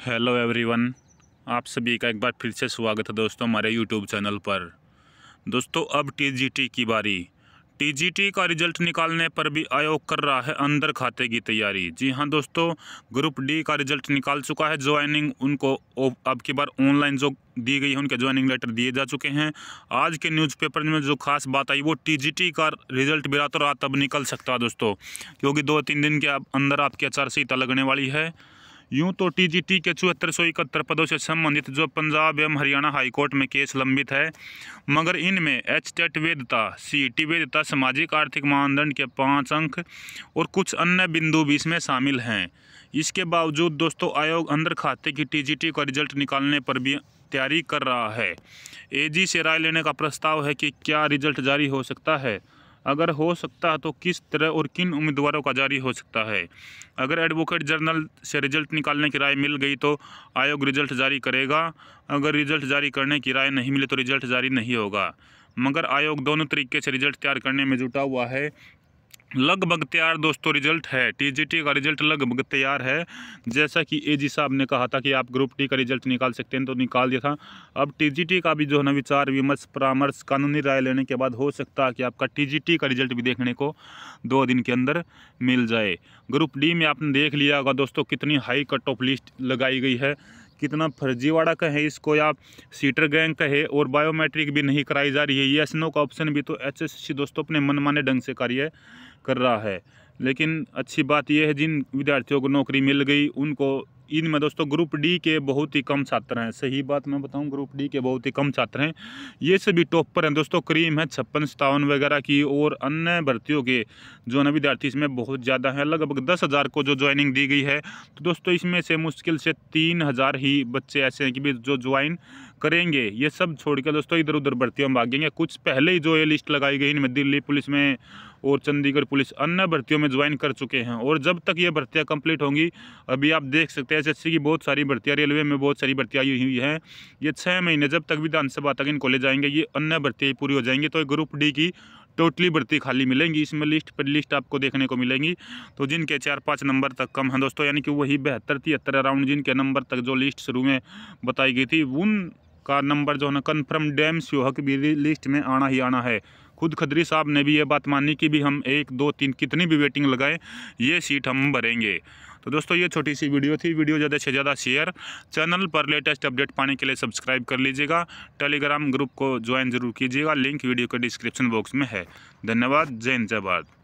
Hello everyone, आप सभी का एक बार फिर से स्वागत है दोस्तों हमारे यूट्यूब चैनल पर। दोस्तों, अब टीजीटी की बारी। टीजीटी का रिज़ल्ट निकालने पर भी आयोग कर रहा है अंदर खाते की तैयारी। जी हाँ दोस्तों ग्रुप डी का रिज़ल्ट निकाल चुका है ज्वाइनिंग उनको अब की बार ऑनलाइन जो दी गई है, उनके ज्वाइनिंग लेटर दिए जा चुके हैं। आज के न्यूज़पेपर में जो खास बात आई, वो टीजीटी का रिज़ल्ट भी रातों रात अब निकल सकता है दोस्तों, क्योंकि दो तीन दिन के अंदर आपकी आचार संहिता लगने वाली है। यूँ तो टीजीटी के चौहत्तर सौ इकहत्तर पदों से संबंधित जो पंजाब एवं हरियाणा हाईकोर्ट में केस लंबित है, मगर इनमें H TET validity C T validity, सामाजिक आर्थिक मानदंड के पाँच अंक और कुछ अन्य बिंदु भी इसमें शामिल हैं। इसके बावजूद दोस्तों, आयोग अंदर खाते की टीजीटी का रिज़ल्ट निकालने पर भी तैयारी कर रहा है। एजी से राय लेने का प्रस्ताव है कि क्या रिज़ल्ट जारी हो सकता है? अगर हो सकता है तो किस तरह और किन उम्मीदवारों का जारी हो सकता है? अगर एडवोकेट जनरल से रिज़ल्ट निकालने की राय मिल गई तो आयोग रिज़ल्ट जारी करेगा। अगर रिज़ल्ट जारी करने की राय नहीं मिले तो रिज़ल्ट जारी नहीं होगा। मगर आयोग दोनों तरीके से रिज़ल्ट तैयार करने में जुटा हुआ है। लगभग तैयार दोस्तों रिज़ल्ट है। टीजीटी का रिज़ल्ट लगभग तैयार है। जैसा कि एजी साहब ने कहा था कि आप ग्रुप टी का रिज़ल्ट निकाल सकते हैं तो निकाल दिया था। अब टीजीटी का भी जो है ना विचार, विमर्श, परामर्श, कानूनी राय लेने के बाद हो सकता है कि आपका टीजीटी का रिज़ल्ट भी देखने को दो दिन के अंदर मिल जाए। ग्रुप डी में आपने देख लिया होगा दोस्तों, कितनी हाई कट ऑफ़ लिस्ट लगाई गई है। कितना फर्जीवाड़ा कहे, इसको या सीटर गैंग कहे और बायोमेट्रिक भी नहीं कराई जा रही है। ये एस का ऑप्शन भी तो एच दोस्तों अपने मनमाने ढंग से कार्य कर रहा है। लेकिन अच्छी बात यह है, जिन विद्यार्थियों को नौकरी मिल गई, उनको इनमें दोस्तों ग्रुप डी के बहुत ही कम छात्र हैं। सही बात मैं बताऊँ, ग्रुप डी के बहुत ही कम छात्र हैं। ये सभी टॉप पर हैं दोस्तों क्रीम है छप्पन सतावन वगैरह की और अन्य भर्तियों के जो है विद्यार्थी, इसमें बहुत ज़्यादा हैं। लगभग दस हज़ार को जो ज्वाइनिंग दी गई है। तो दोस्तों, इसमें से मुश्किल से तीन हज़ार ही बच्चे ऐसे हैं कि जो ज्वाइन करेंगे। ये सब छोड़ के दोस्तों इधर उधर भर्ती हम भागेंगे। कुछ पहले ही जो ये लिस्ट लगाई गई इनमें दिल्ली पुलिस में और चंडीगढ़ पुलिस, अन्य भर्तियों में ज्वाइन कर चुके हैं और जब तक ये भर्तियाँ कंप्लीट होंगी, अभी आप देख सकते हैं एसएससी की बहुत सारी भर्तियाँ, रेलवे में बहुत सारी भर्तियाँ आई हुई हैं। ये छः महीने जब तक विधानसभा तक इनको ले जाएँगे ये अन्य भर्तियाँ पूरी हो जाएँगी तो ग्रुप डी की टोटली भर्ती खाली मिलेंगी। इसमें लिस्ट पर लिस्ट आपको देखने को मिलेंगी। तो जिनके चार पाँच नंबर तक कम हैं दोस्तों, यानी कि वही बेहतर तिहत्तर अराउंड जिनके नंबर तक जो लिस्ट शुरू में बताई गई थी, उन का नंबर जो है ना कन्फर्म डैम स्योहक भी लिस्ट में आना ही आना है। खुद खदरी साहब ने भी ये बात मानी कि भी हम एक, दो, तीन, कितनी भी वेटिंग लगाएँ, ये सीट हम भरेंगे। तो दोस्तों, ये छोटी सी वीडियो थी। वीडियो ज़्यादा से ज़्यादा शेयर चैनल पर लेटेस्ट अपडेट पाने के लिए सब्सक्राइब कर लीजिएगा। टेलीग्राम ग्रुप को ज्वाइन ज़रूर कीजिएगा। लिंक वीडियो के डिस्क्रिप्शन बॉक्स में है। धन्यवाद। जय हिंद, जय भारत।